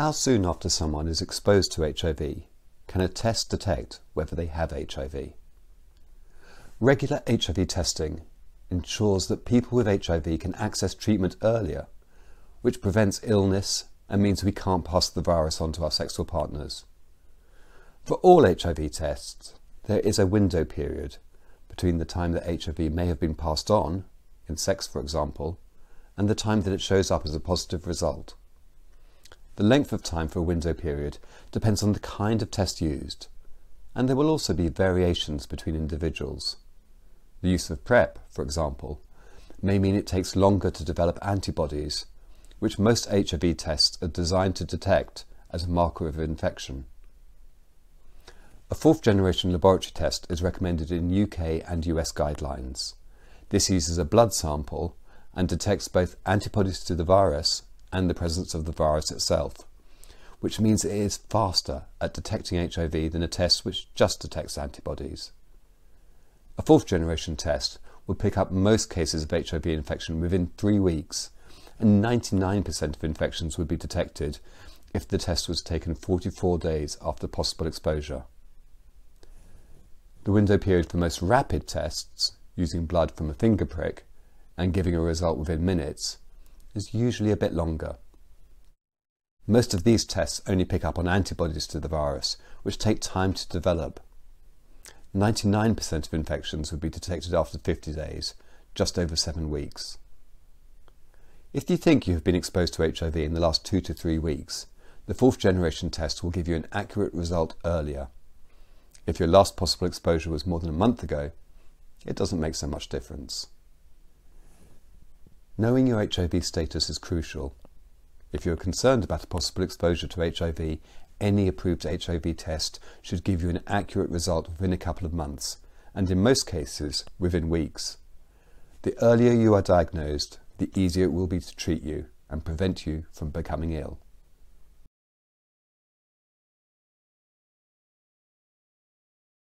How soon after someone is exposed to HIV can a test detect whether they have HIV? Regular HIV testing ensures that people with HIV can access treatment earlier, which prevents illness and means we can't pass the virus on to our sexual partners. For all HIV tests, there is a window period between the time that HIV may have been passed on, in sex for example, and the time that it shows up as a positive result. The length of time for a window period depends on the kind of test used, and there will also be variations between individuals. The use of PrEP, for example, may mean it takes longer to develop antibodies, which most HIV tests are designed to detect as a marker of infection. A fourth generation laboratory test is recommended in UK and US guidelines. This uses a blood sample and detects both antibodies to the virus and the presence of the virus itself, which means it is faster at detecting HIV than a test which just detects antibodies. A fourth generation test would pick up most cases of HIV infection within three weeks, and 99% of infections would be detected if the test was taken 44 days after possible exposure. The window period for most rapid tests, using blood from a finger prick and giving a result within minutes, is usually a bit longer. Most of these tests only pick up on antibodies to the virus, which take time to develop 99% of infections would be detected after 50 days, just over seven weeks. If you think you have been exposed to HIV in the last two to three weeks, the fourth generation test will give you an accurate result earlier. If your last possible exposure was more than a month ago, it doesn't make so much difference. Knowing your HIV status is crucial. If you're concerned about a possible exposure to HIV, any approved HIV test should give you an accurate result within a couple of months, and in most cases, within weeks. The earlier you are diagnosed, the easier it will be to treat you and prevent you from becoming ill.